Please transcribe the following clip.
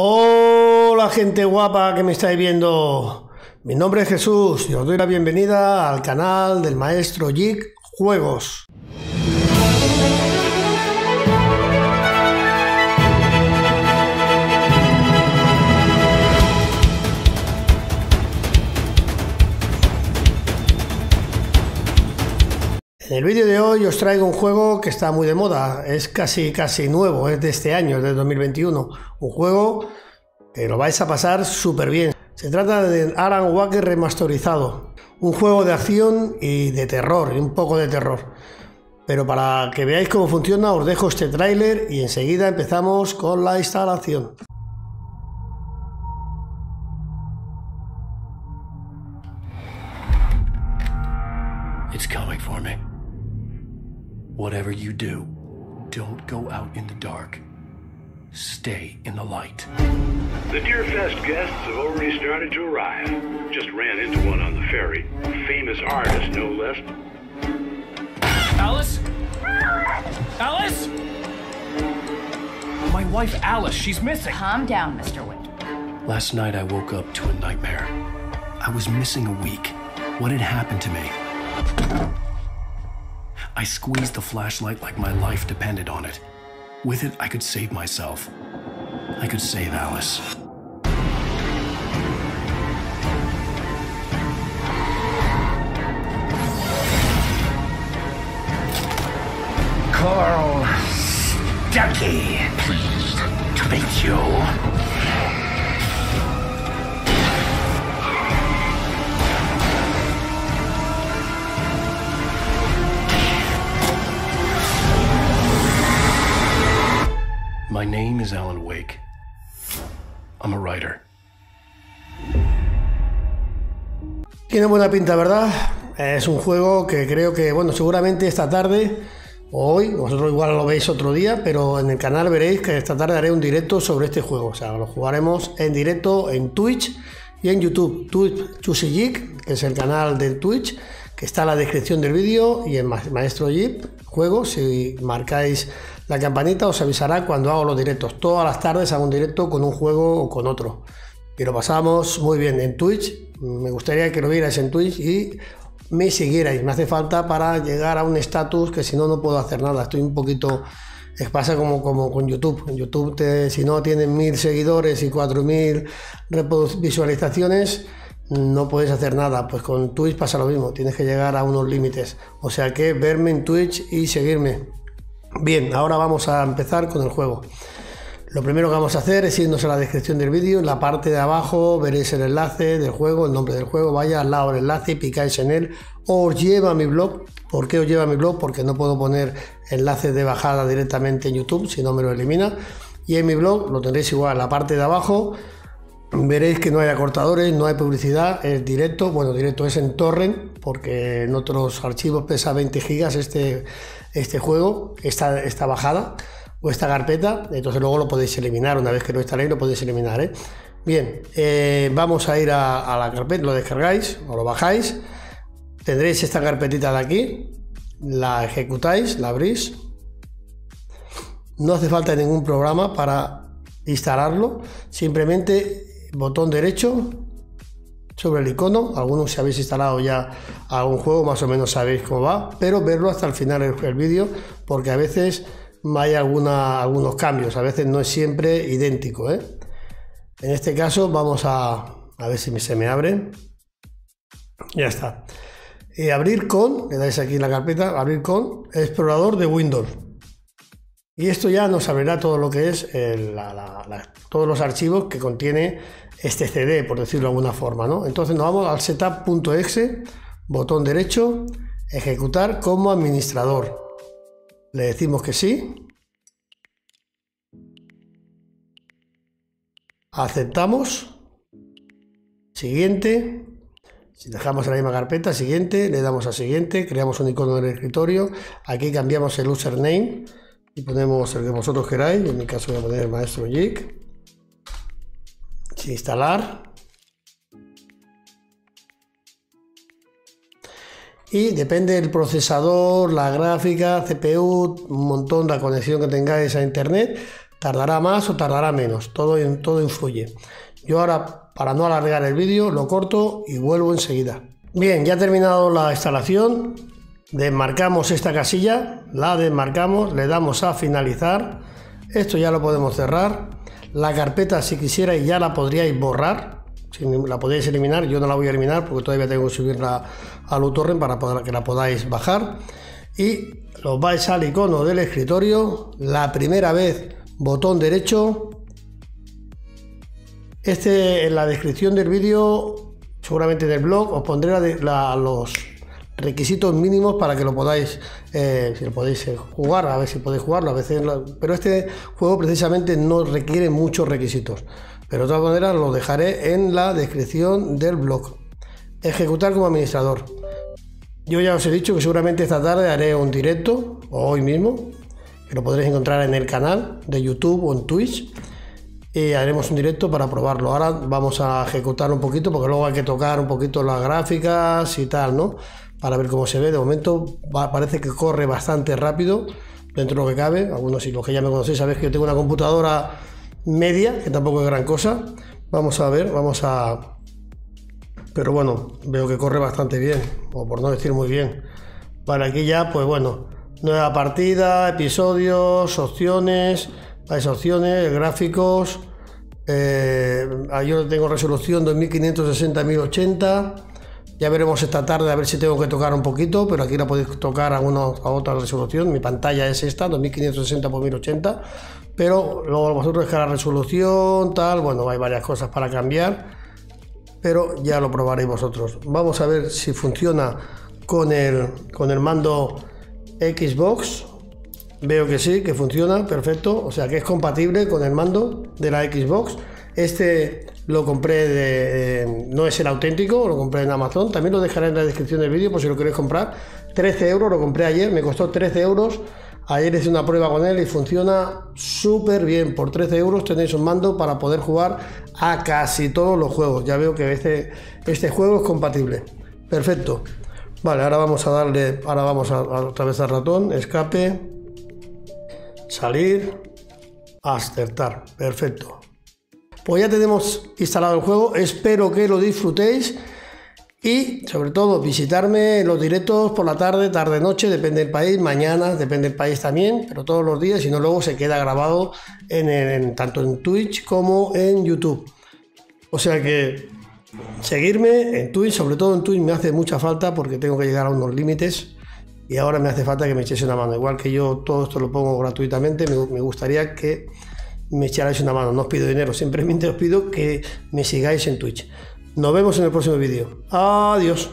Hola gente guapa que me estáis viendo. Mi nombre es Jesús y os doy la bienvenida al canal del maestro Jig Juegos. El vídeo de hoy os traigo un juego que está muy de moda, es casi casi nuevo, es de este año, de 2021. Un juego que lo vais a pasar súper bien. Se trata de Alan Wake remasterizado, un juego de acción y de terror, y un poco de terror. Pero para que veáis cómo funciona os dejo este tráiler y enseguida empezamos con la instalación. Whatever you do, don't go out in the dark. Stay in the light. The Deerfest guests have already started to arrive. Just ran into one on the ferry. Famous artist, no less. Alice? Alice? My wife Alice, she's missing. Calm down, Mr. Wick. Last night I woke up to a nightmare. I was missing a week. What had happened to me? I squeezed the flashlight like my life depended on it. With it, I could save myself. I could save Alice. Carl Stuckey. Pleased to meet you. Is Alan Wake. I'm a writer. Tiene buena pinta, ¿verdad? Es un juego que creo que, bueno, seguramente esta tarde o hoy, vosotros igual lo veis otro día, pero en el canal veréis que esta tarde haré un directo sobre este juego. O sea, lo jugaremos en directo en Twitch y en YouTube. Twitch Chusijik, que es el canal de Twitch, que está en la descripción del vídeo, y en Maestro Jeep Juego, si marcáis la campanita os avisará cuando hago los directos. Todas las tardes hago un directo con un juego o con otro. Y lo pasamos muy bien en Twitch. Me gustaría que lo vierais en Twitch y me siguierais. Me hace falta para llegar a un estatus que si no, no puedo hacer nada. Estoy un poquito... Es pasa como, como con YouTube. En YouTube, si no tienes mil seguidores y cuatro mil visualizaciones, no puedes hacer nada. Pues con Twitch pasa lo mismo. Tienes que llegar a unos límites. O sea que verme en Twitch y seguirme. Bien, ahora vamos a empezar con el juego. Lo primero que vamos a hacer es irnos a la descripción del vídeo. En la parte de abajo veréis el enlace del juego, el nombre del juego. Vaya al lado del enlace y picáis en él. Os lleva a mi blog. ¿Por qué os lleva a mi blog? Porque no puedo poner enlaces de bajada directamente en YouTube, si no me lo elimina. Y en mi blog lo tendréis igual la parte de abajo. Veréis que no hay acortadores, no hay publicidad, es directo. Bueno, directo es en torrent, porque en otros archivos pesa 20 gigas este, este juego, esta, esta bajada o esta carpeta. Entonces luego lo podéis eliminar, una vez que lo instaléis lo podéis eliminar. ¿eh? Bien, eh, vamos a ir a, a la carpeta, lo descargáis o lo bajáis. Tendréis esta carpetita de aquí, la ejecutáis, la abrís. No hace falta ningún programa para instalarlo, simplemente botón derecho sobre el icono. Algunos si habéis instalado ya algún juego, más o menos sabéis cómo va, pero verlo hasta el final del vídeo, porque a veces hay alguna, algunos cambios, a veces no es siempre idéntico. ¿eh? En este caso vamos a, ver si se me abre. Ya está. Y abrir con, le dais aquí la carpeta, abrir con explorador de Windows. Y esto ya nos abrirá todo lo que es todos los archivos que contiene este CD, por decirlo de alguna forma. ¿no? Entonces nos vamos al setup.exe, botón derecho, ejecutar como administrador. Le decimos que sí. Aceptamos. Siguiente. Si dejamos en la misma carpeta, siguiente, le damos a siguiente, creamos un icono del escritorio. Aquí cambiamos el username y ponemos el que vosotros queráis, en mi caso voy a poner el maestro Jig. Instalar. Y depende del procesador, la gráfica, CPU, un montón, la conexión que tengáis a internet, Tardará más o tardará menos, todo, todo influye. Yo ahora, para no alargar el vídeo, lo corto y vuelvo enseguida. Bien, ya ha terminado la instalación. Desmarcamos esta casilla, la desmarcamos, le damos a finalizar. Esto ya lo podemos cerrar. La carpeta, si quisierais, ya la podríais borrar. Si la podéis eliminar, yo no la voy a eliminar porque todavía tengo que subirla al uTorrent para poder, que la podáis bajar. Y los vais al icono del escritorio, la primera vez botón derecho. Este en la descripción del vídeo, seguramente del blog, os pondré los requisitos mínimos para que lo podáis, eh, si lo podéis eh, jugar, a ver si podéis jugarlo, a veces, pero este juego precisamente no requiere muchos requisitos. Pero de todas maneras lo dejaré en la descripción del blog. Ejecutar como administrador. Yo ya os he dicho que seguramente esta tarde haré un directo, o hoy mismo, que lo podréis encontrar en el canal de YouTube o en Twitch. Y haremos un directo para probarlo. Ahora vamos a ejecutar un poquito porque luego hay que tocar un poquito las gráficas y tal, ¿no? Para ver cómo se ve. De momento parece que corre bastante rápido dentro de lo que cabe. Algunos, si los que ya me conocéis, sabéis que yo tengo una computadora media, que tampoco es gran cosa. Vamos a ver, vamos a... Pero bueno, veo que corre bastante bien, o por no decir muy bien. Para aquí ya, pues bueno, Nueva partida, episodios, opciones, vais opciones, gráficos. Eh, yo tengo resolución 2560-1080. Ya veremos esta tarde a ver si tengo que tocar un poquito, pero aquí la podéis tocar a, a otra resolución. Mi pantalla es esta, 2560 x 1080. Pero luego vosotros es que la resolución, tal, bueno, hay varias cosas para cambiar. Pero ya lo probaréis vosotros. Vamos a ver si funciona con el, con el mando Xbox. Veo que sí, que funciona, perfecto. O sea que es compatible con el mando de la Xbox. Este lo compré de. no es el auténtico, lo compré en Amazon. También lo dejaré en la descripción del vídeo por si lo queréis comprar. 13 euros, lo compré ayer, me costó 13 euros. Ayer hice una prueba con él y funciona súper bien. Por 13 euros tenéis un mando para poder jugar a casi todos los juegos. Ya veo que este, este juego es compatible. Perfecto. Vale, ahora vamos a darle, ahora vamos a, otra vez al ratón, escape, salir, acertar, perfecto. Pues ya tenemos instalado el juego, espero que lo disfrutéis y sobre todo visitarme los directos por la tarde, tarde, noche, depende del país, mañana, depende del país también, pero todos los días, si no luego se queda grabado en, tanto en Twitch como en YouTube. O sea que Seguirme en Twitch, sobre todo en Twitch me hace mucha falta porque tengo que llegar a unos límites y ahora me hace falta que me echéis una mano. Igual que yo todo esto lo pongo gratuitamente, me, gustaría que me echarais una mano. No os pido dinero, simplemente os pido que me sigáis en Twitch. Nos vemos en el próximo vídeo. Adiós.